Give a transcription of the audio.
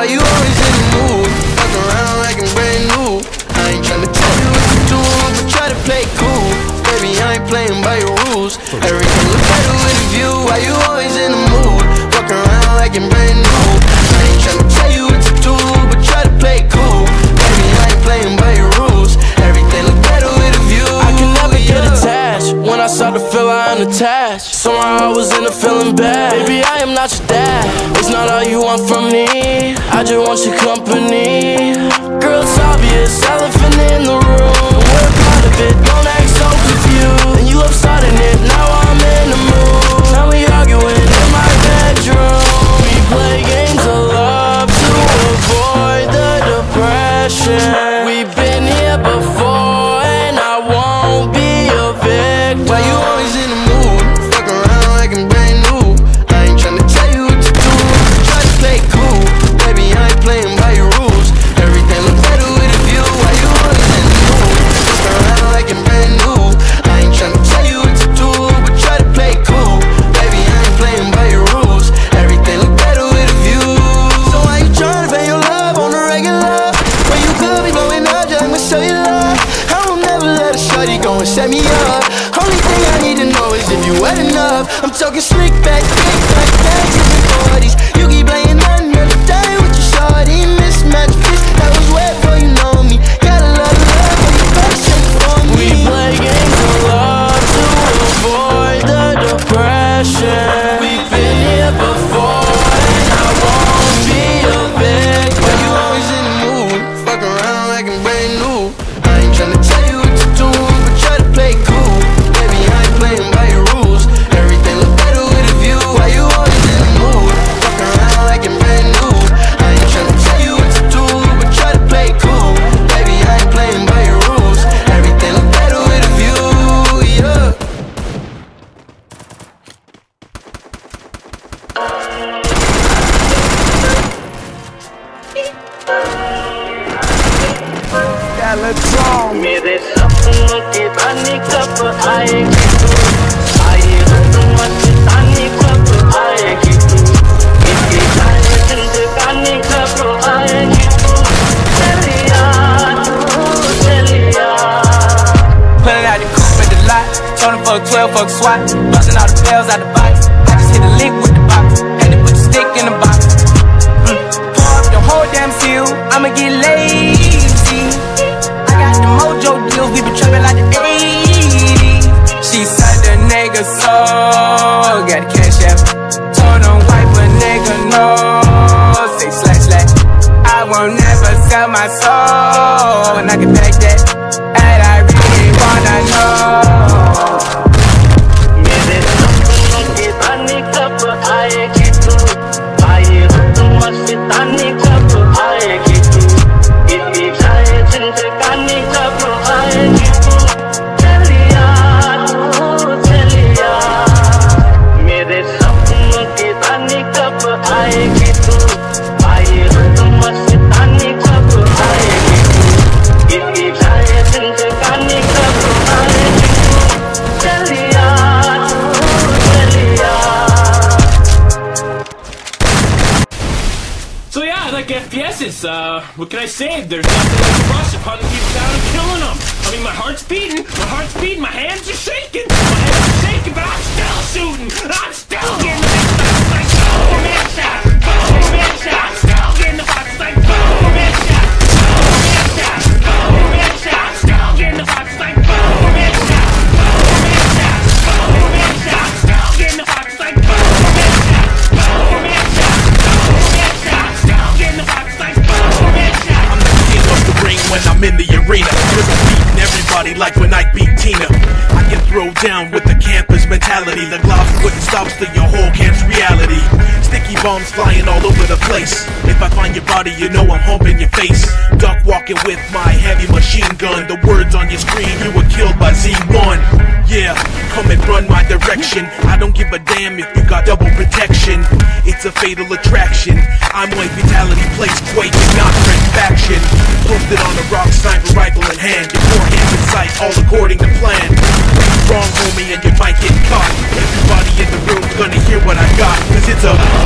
Why you always in the mood? Fuck around like I'm brand new. I ain't tryna tell you what to do, but try to play cool. Baby, I ain't playing by your rules. Everything attached. Somehow I was in a feeling bad. Baby, I am not your dad. It's not all you want from me. I just want your company. Girl, it's obvious, elephant in the room. We're part of it, don't act so confused. And you love starting it, now I'm and set me up. Only thing I need to know is if you wet enough. I'm talking slick back, slick back, taxes and 40s. You मेरे सपनों की रानी कब आएगी तू आए तू मस्तानी कब आएगी तू इतनी सारी जिंदगानी कब आएगी तू चलिया तू चलिया Pulling out the coupe at the lot. Told him fuck 12, fuck SWAT. Busting all the bells out the box. I just hit a lick with the box. Had to put the stick in the box. Mm. Pour up the whole damn seal. I'ma get lazy. Nigga Uh, what can I say? There's nothing the rush hunting people down and killing them. I mean, my heart's beating, my heart's beating, my hands are shaking, my hands are shaking, but I'm still shooting. I'm still getting I'm in the arena. Cause I'm beating everybody like when I beat Tina. I get thrown down with the campus mentality. The gloves wouldn't stop till your whole camp's reality. Sticky bombs flying all over the place. If I find your body, you know I'm humping your face. Duck walking with my heavy machine gun. The words on your screen, you were killed by Z1. Yeah, come and run my direction. I don't give a damn if you got double protection. It's a fatal attraction. I'm when fatality plays quake not friend faction. Posted on a rock, sniper rifle in hand. Your four hands in sight, all according to plan. Wrong homie and you might get caught. Everybody in the room's gonna hear what I got. Cause it's a